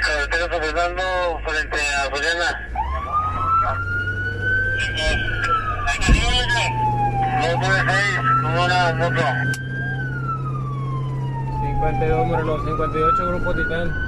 Carretera Fernando frente a Soriana. No puede una moto. 52 Morelos, 58 Grupo Titán.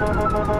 Thank you.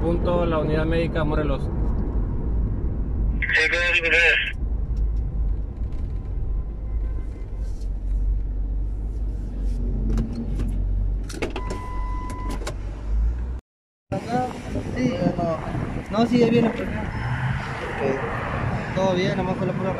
punto, la unidad médica Morelos. Sí, sí, no. Sí, ya viene. Ok. Todo bien, nomás con la pura